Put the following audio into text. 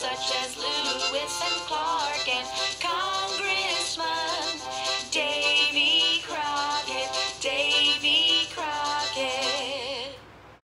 such as